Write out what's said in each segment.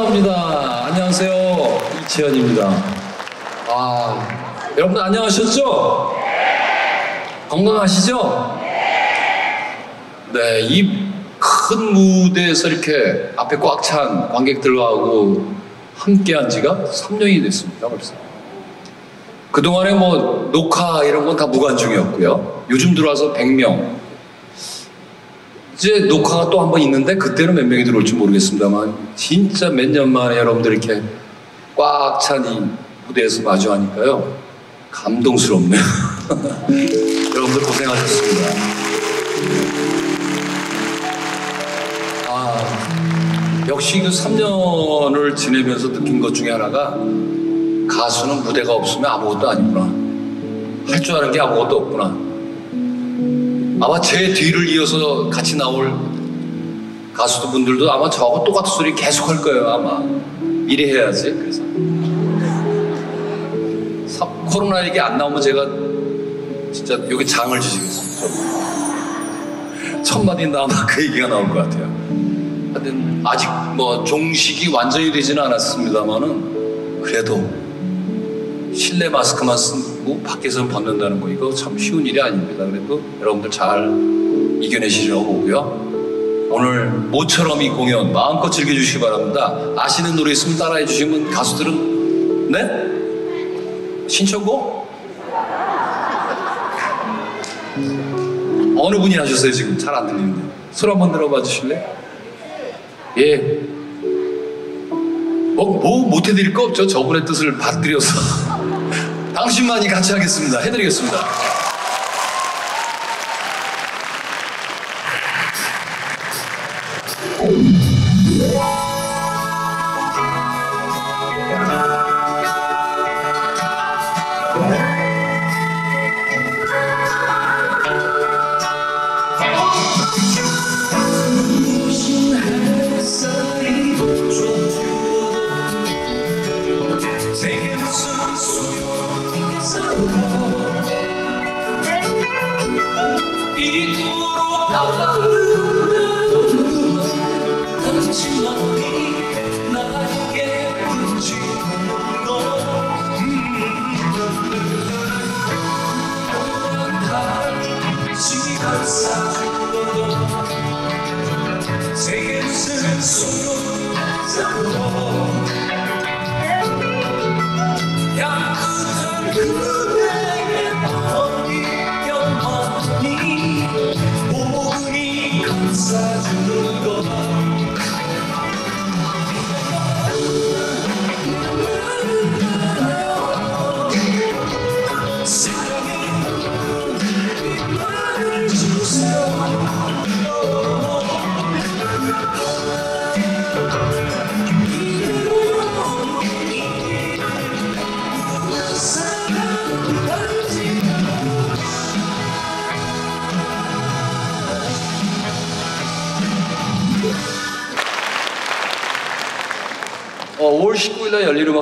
감사합니다. 안녕하세요. 이치현입니다. 아, 여러분들 안녕하셨죠? 건강하시죠? 네, 이 큰 무대에서 이렇게 앞에 꽉 찬 관객들하고 함께 한 지가 3년이 됐습니다, 벌써. 그동안에 뭐 녹화 이런 건 다 무관중이었고요. 요즘 들어와서 100명. 이제 녹화가 또 한 번 있는데 그때는 몇 명이 들어올지 모르겠습니다만 진짜 몇 년 만에 여러분들 이렇게 꽉 찬 이 무대에서 마주하니까요. 감동스럽네요. 여러분들 고생하셨습니다. 아, 역시 그 3년을 지내면서 느낀 것 중에 하나가 가수는 무대가 없으면 아무것도 아니구나. 할 줄 아는 게 아무것도 없구나. 아마 제 뒤를 이어서 같이 나올 가수들 분들도 아마 저하고 똑같은 소리 계속 할 거예요, 아마. 이래 해야지. 그래서. 사- 코로나 얘기 안 나오면 제가 진짜 여기 장을 지시겠습니다. 첫 마디인데 아마 그 얘기가 나올 것 같아요. 하여튼 아직 뭐 종식이 완전히 되지는 않았습니다만은 그래도 실내 마스크만 쓰고 밖에서는 벗는다는 거 이거 참 쉬운 일이 아닙니다. 그래도 여러분들 잘 이겨내시려고 보고요. 오늘 모처럼 이 공연 마음껏 즐겨주시기 바랍니다. 아시는 노래 있으면 따라해 주시면 가수들은 네? 신청곡? 어느 분이 하셨어요 지금 잘 안 들리는데 소리 한번 들어봐 주실래요? 예. 뭐, 뭐 못해드릴 거 없죠. 저분의 뜻을 받들여서. 당신만이 같이 하겠습니다. 해드리겠습니다.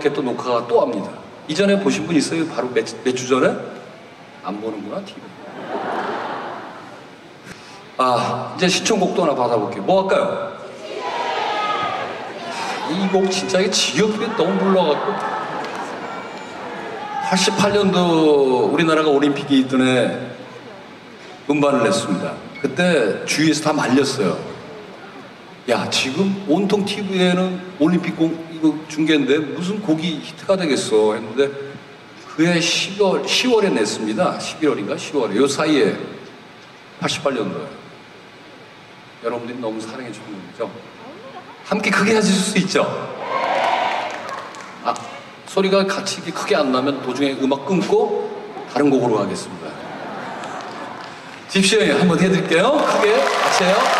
음악회 또 녹화가 또 합니다. 이전에 보신 분 있어요? 바로 몇 주 전에? 안 보는구나, TV. 아, 이제 시청곡도 하나 받아볼게요. 뭐 할까요? 이 곡 진짜 지겹게 너무 불러갖고 88년도 우리나라가 올림픽이 있던 해 음반을 냈습니다. 그때 주위에서 다 말렸어요. 야 지금 온통 TV에는 올림픽 공, 이거 중계인데 무슨 곡이 히트가 되겠어 했는데 그해 10월, 10월에 냈습니다. 11월인가 10월에 요 사이에 88년도에 여러분들이 너무 사랑해 주는 거죠. 함께 크게 해줄 수 있죠. 아 소리가 같이 크게 안 나면 도중에 음악 끊고 다른 곡으로 가겠습니다. 집시에 한번 해드릴게요. 크게 같이 해요.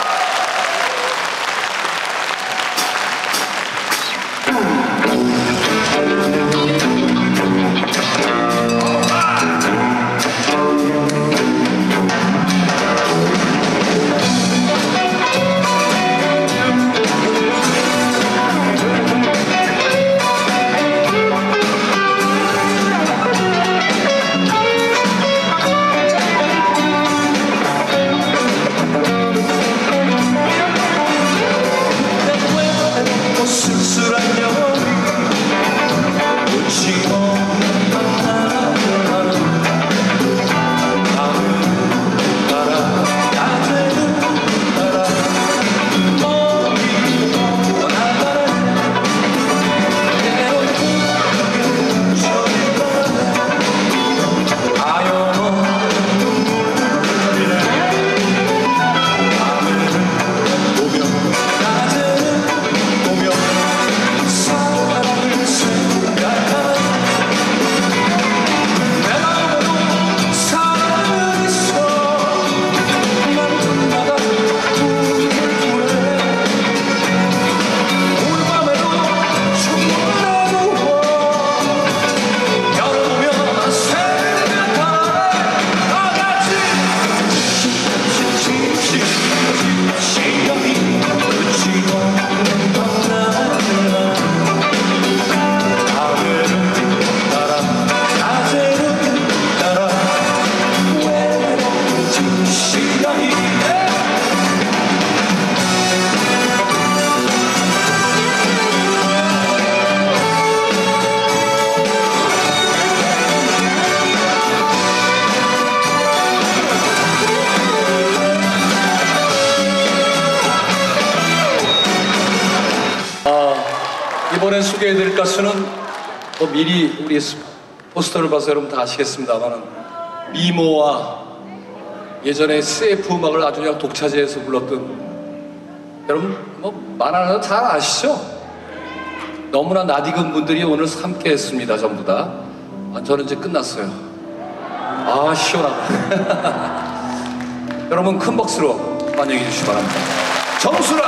소개해드릴 가수는 뭐 미리 우리 포스터를 봐서 여러분 다 아시겠습니다만은 미모와 예전에 CF 음악을 아주 그냥 독차지해서 불렀던 여러분 뭐 만화는 잘 아시죠? 너무나 낯익은 분들이 오늘 함께 했습니다 전부 다. 아, 저는 이제 끝났어요. 아 시원하다. 여러분 큰 박수로 환영해 주시기 바랍니다. 정수라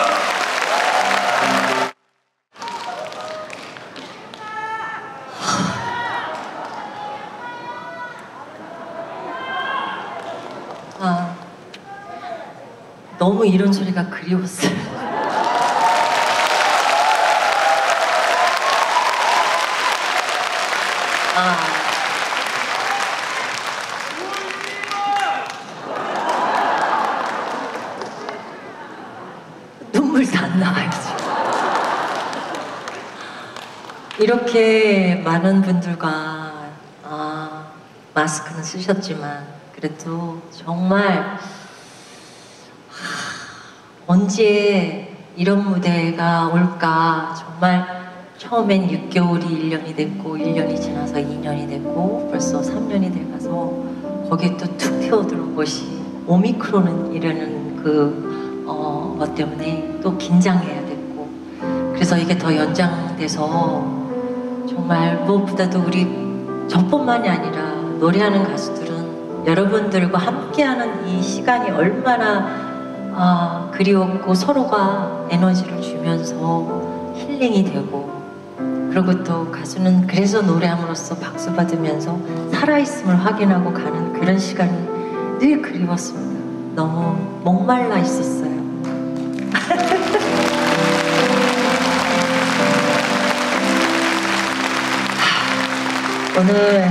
너무 이런 소리가 그리웠어요. 아, 눈물도 안 나와요, 지금. 이렇게 많은 분들과 아, 마스크는 쓰셨지만 그래도 정말 하, 언제 이런 무대가 올까? 정말 처음엔 6개월이 1년이 됐고 1년이 지나서 2년이 됐고 벌써 3년이 돼가서 거기에 또 툭 튀어들어온 것이 오미크론 이라는 그 어, 것 때문에 또 긴장해야 됐고. 그래서 이게 더 연장돼서 정말 무엇보다도 우리 저뿐만이 아니라 노래하는 가수들은 여러분들과 함께하는 이 시간이 얼마나 아, 그리웠고 서로가 에너지를 주면서 힐링이 되고 그리고 또 가수는 그래서 노래함으로써 박수 받으면서 살아있음을 확인하고 가는 그런 시간이 늘 그리웠습니다. 너무 목말라 있었어요. 오늘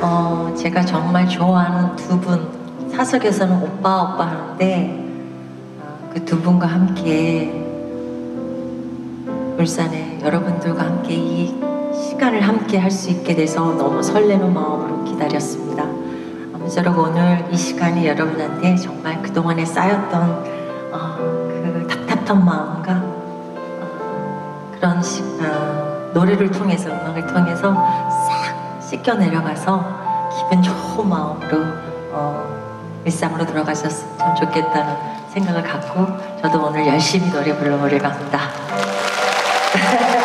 어, 제가 정말 좋아하는 두 분 사석에서는 오빠 오빠 하는데 그 두 분과 함께 울산에 여러분들과 함께 이 시간을 함께 할 수 있게 돼서 너무 설레는 마음으로 기다렸습니다. 아무쪼록 오늘 이 시간이 여러분한테 정말 그동안에 쌓였던 어, 그 답답한 마음과 어, 그런 시, 어, 노래를 통해서 음악을 통해서 싹 씻겨 내려가서 기분 좋은 마음으로 어, 일상으로 돌아가셨으면 참 좋겠다는 생각을 갖고 저도 오늘 열심히 노래 불러보려고 합니다.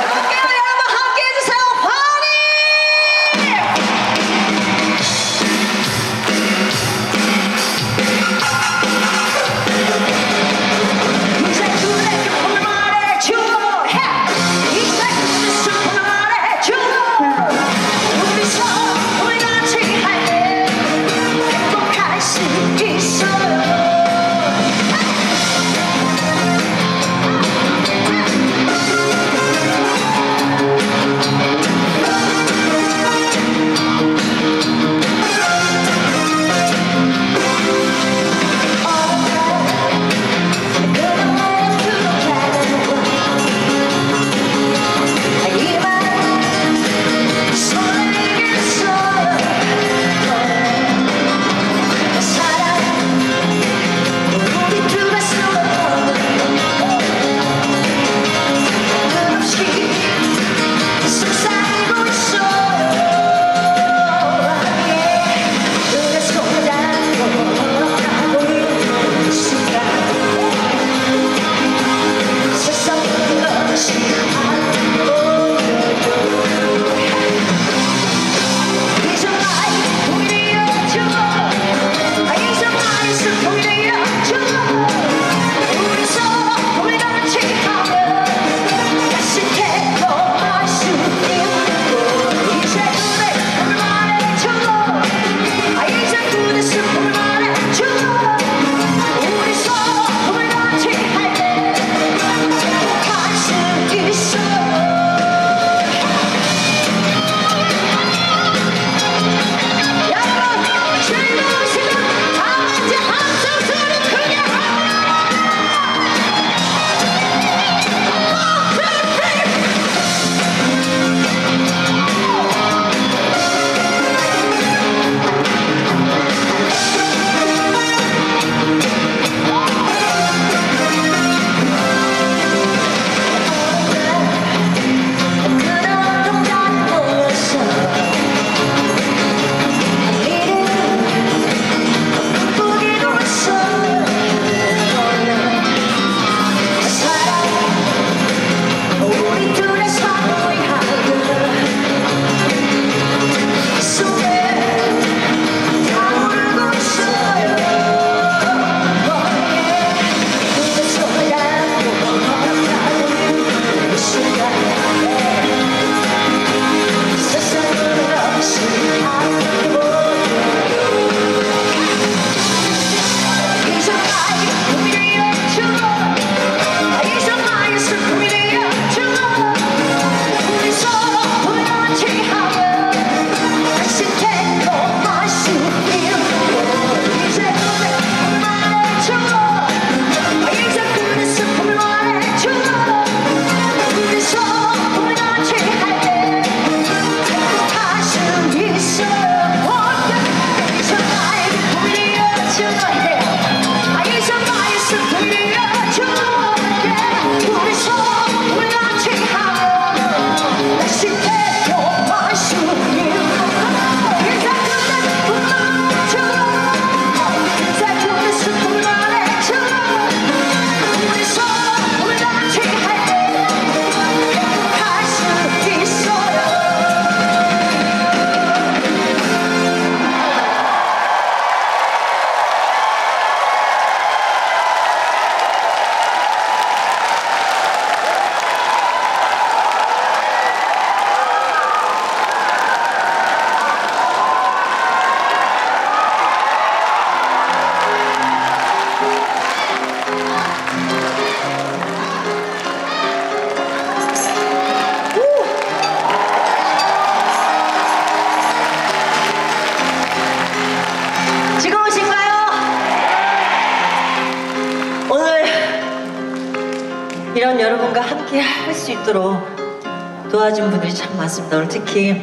도와준 분들이 참 많습니다. 특히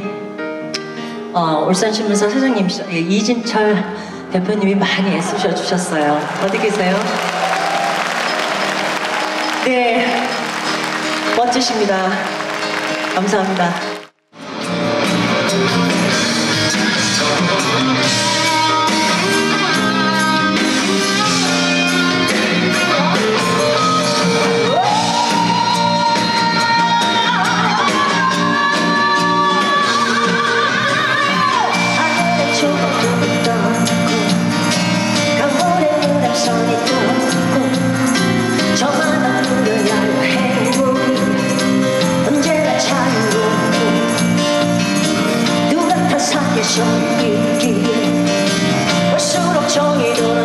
어, 울산신문사 사장님 예, 이진철 대표님이 많이 애쓰셔 주셨어요. 어디 계세요? 네, 멋지십니다. 감사합니다.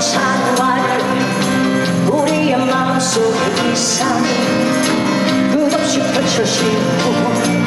산화를 우리의 마음속에 이상이 끝없이 펼쳐지고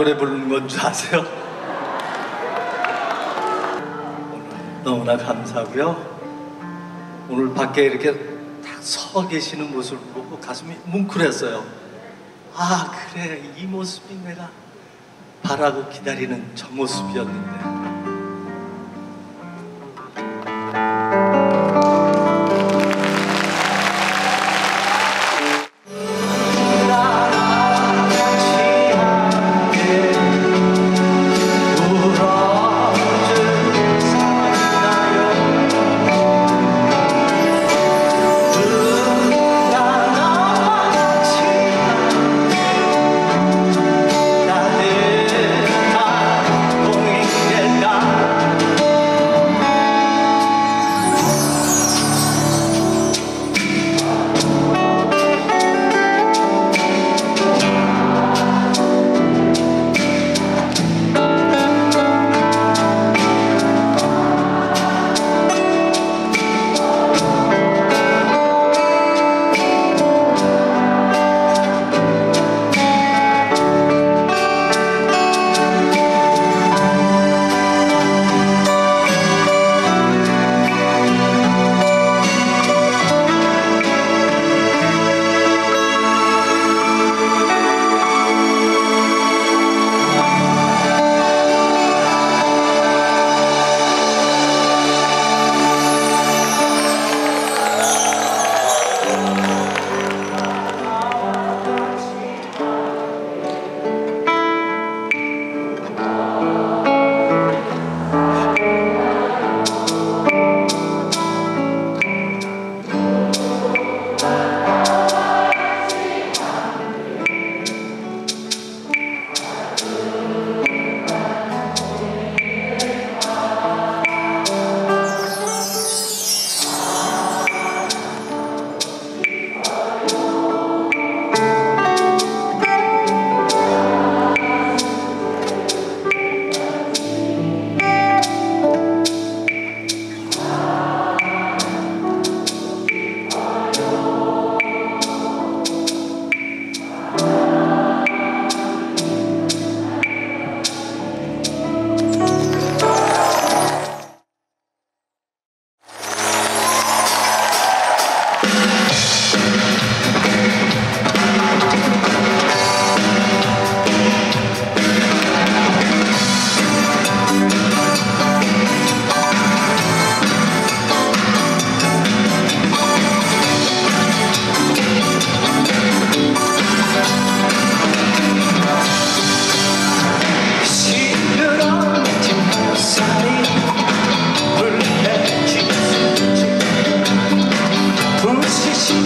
노래 부르는 건 줄 아세요? 너무나 감사하고요. 오늘 밖에 이렇게 딱 서 계시는 모습을 보고 가슴이 뭉클했어요. 아, 그래. 이 모습이 내가 바라고 기다리는 저 모습이었는데.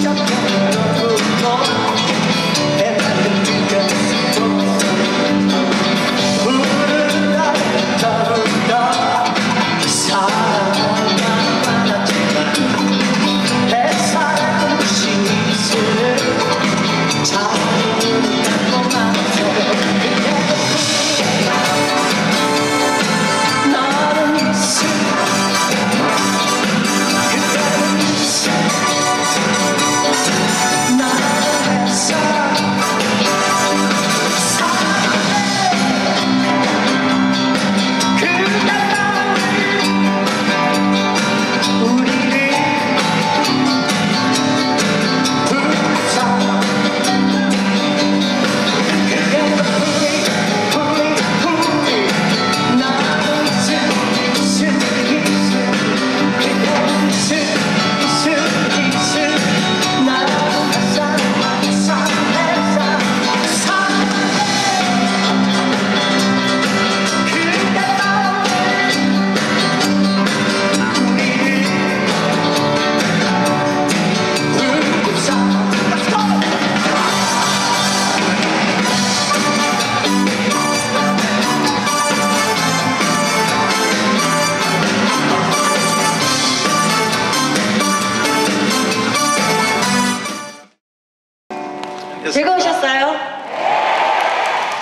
chắc chắn là thương con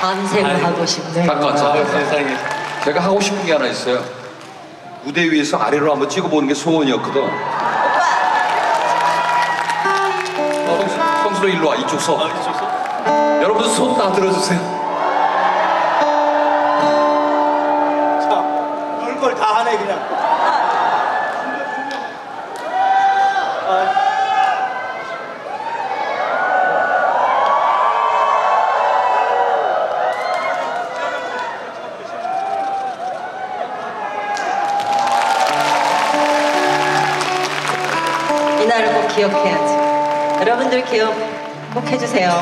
찍고 싶네요. 잠깐, 아, 잠깐. 세상에. 제가 하고 싶은 게 하나 있어요. 무대 위에서 아래로 한번 찍어보는 게 소원이었거든. 어, 성수, 성수로 일로 와, 이쪽 서. 아, 이쪽 서? 여러분 손 다 들어주세요. 이날을 꼭 기억해야지. 여러분들 기억 꼭 해주세요.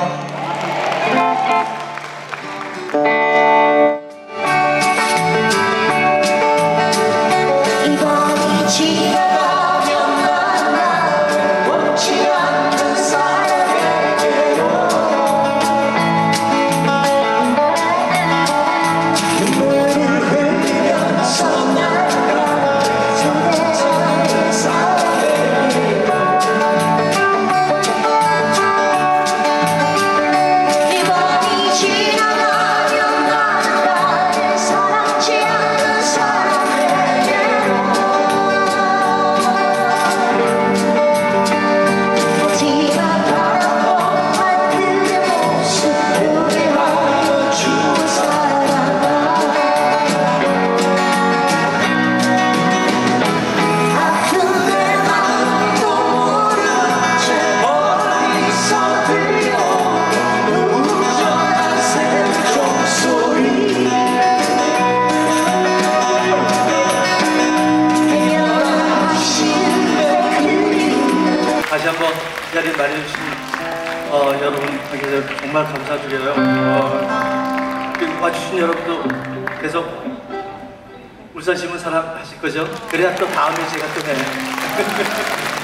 거죠? 그래야 또 다음에 제가 또 봬요.